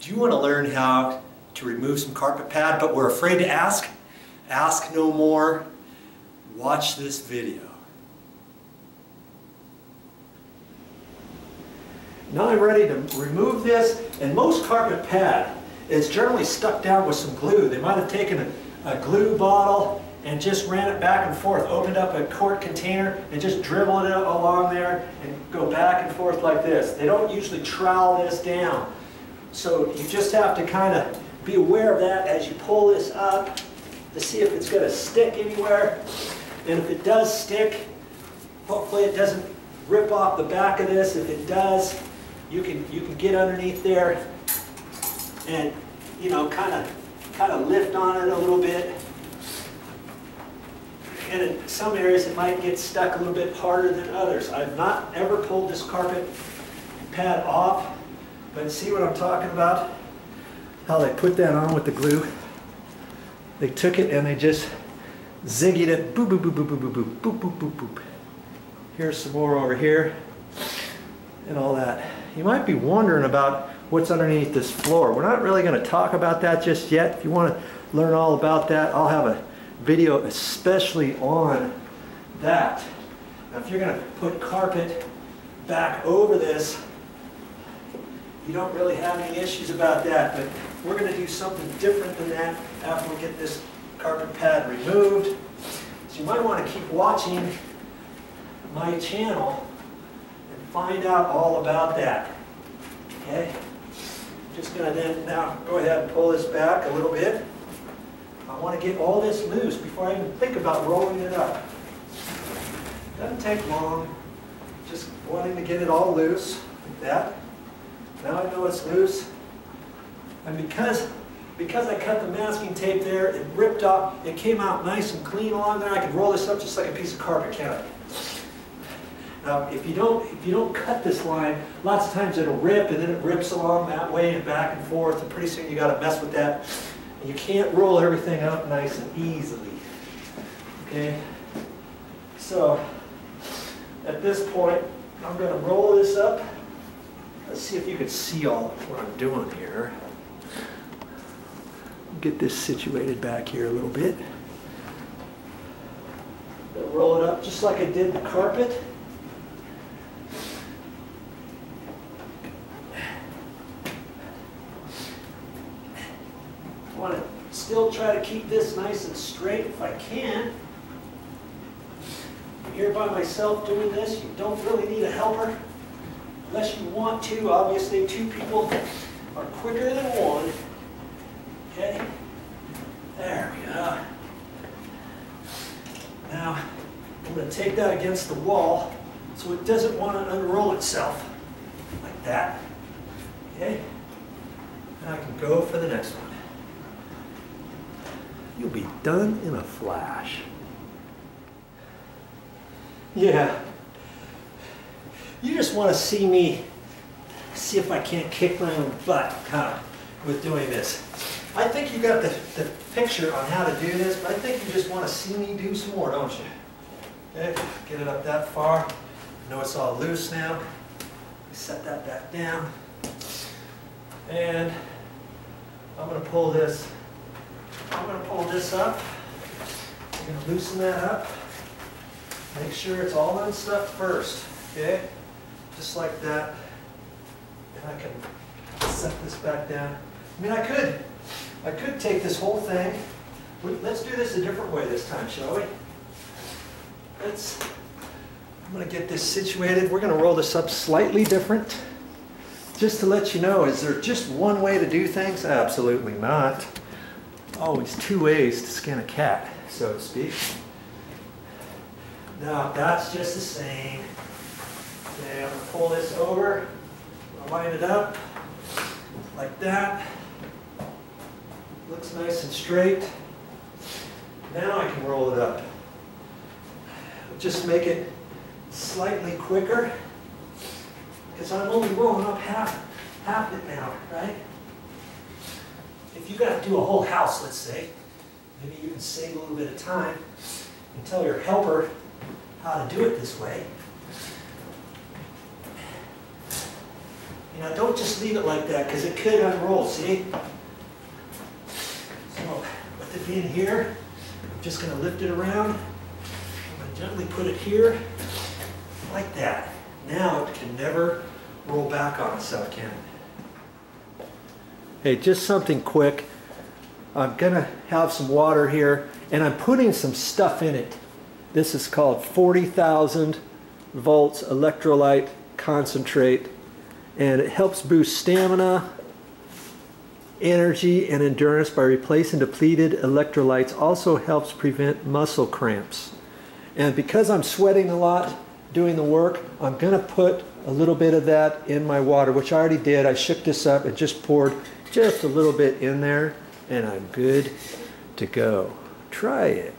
Do you want to learn how to remove some carpet pad but we're afraid to ask? Ask no more. Watch this video. Now I'm ready to remove this and most carpet pad is generally stuck down with some glue. They might have taken a, a glue bottle and just ran it back and forth, opened up a quart container and just dribbled it along there and go back and forth like this. They don't usually trowel this down. So you just have to kind of be aware of that as you pull this up to see if it's going to stick anywhere. And if it does stick, hopefully it doesn't rip off the back of this. If it does, you can you can get underneath there and you know kind of kind of lift on it a little bit. And in some areas it might get stuck a little bit harder than others. I've not ever pulled this carpet pad off, but see what I'm talking about? How they put that on with the glue. They took it and they just ziggied it, boop, boop, boop, boop, boop, boop, boop, boop, boop, boop. Here's some more over here and all that. You might be wondering about what's underneath this floor. We're not really going to talk about that just yet. If you want to learn all about that, I'll have a video especially on that. Now if you're going to put carpet back over this, you don't really have any issues about that, but we're going to do something different than that after we get this carpet pad removed. So you might want to keep watching my channel and find out all about that. Okay? Just going to then now go ahead and pull this back a little bit. I want to get all this loose before I even think about rolling it up. Doesn't take long. Just wanting to get it all loose like that. Now I know it's loose. And because, because I cut the masking tape there, it ripped off, it came out nice and clean along there. I could roll this up just like a piece of carpet, can't I? Now, if you don't, if you don't cut this line, lots of times it'll rip and then it rips along that way and back and forth and pretty soon you got to mess with that. You can't roll everything up nice and easily. Okay? So, at this point, I'm going to roll this up. Let's see if you can see all what I'm doing here. Get this situated back here a little bit. Roll it up just like I did the carpet. I want to still try to keep this nice and straight if I can. I'm here by myself doing this. You don't really need a helper unless you want to. Obviously, two people are quicker than one. Okay? There we go. Now, I'm going to take that against the wall so it doesn't want to unroll itself like that. Okay? And I can go for the next one. You'll be done in a flash. Yeah. You just want to see me see if I can't kick my own butt huh, with doing this. I think you got the, the picture on how to do this, but I think you just want to see me do some more, don't you? Okay, get it up that far. I know it's all loose now. Set that back down. And I'm going to pull this I'm going to pull this up. I'm going to loosen that up. Make sure it's all unstuck first, okay? Just like that. And I can set this back down. I mean, I could, I could take this whole thing. Let's do this a different way this time, shall we? Let's, I'm to get this situated. We're to roll this up slightly different. Just to let you know, is there just one way to do things? Absolutely not always two ways to skin a cat, so to speak. Now that's just the same. Okay, I'm going to pull this over, line it up like that. Looks nice and straight. Now I can roll it up. Just make it slightly quicker because I'm only rolling up half, half it now, right? if you got to do a whole house, let's say, maybe you can save a little bit of time and tell your helper how to do it this way. You know, don't just leave it like that because it could unroll, see? So with it being here, I'm just going to lift it around. I'm going to gently put it here like that. Now it can never roll back on itself, can it? Hey, just something quick. I'm going to have some water here and I'm putting some stuff in it. This is called 40,000 volts electrolyte concentrate and it helps boost stamina, energy, and endurance by replacing depleted electrolytes. Also helps prevent muscle cramps. And because I'm sweating a lot doing the work, I'm going to put a little bit of that in my water, which I already did. I shook this up and just poured just a little bit in there, and I'm good to go. Try it.